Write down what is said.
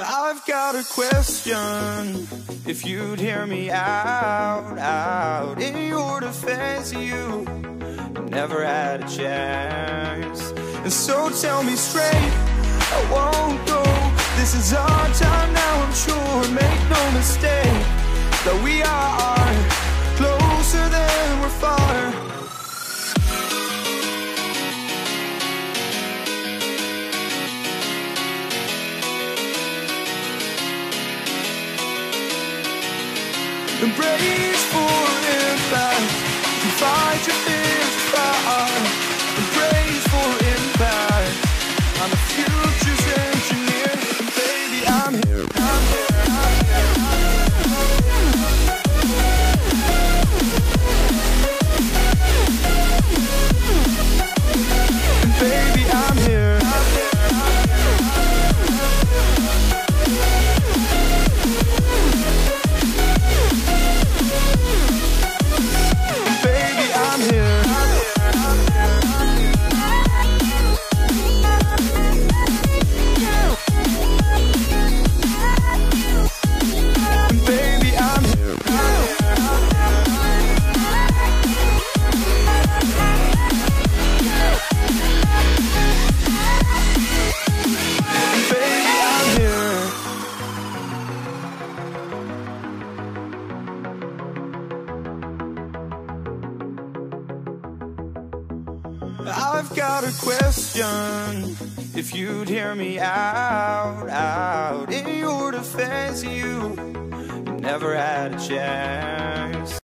I've got a question. If you'd hear me out, out in your defense, you never had a chance. And so tell me straight, I won't go. This is our time now, I'm sure. Make no mistake that we are Embrace for impact. Fight your fears I've got a question. If you'd hear me out, out in your defense, you never had a chance.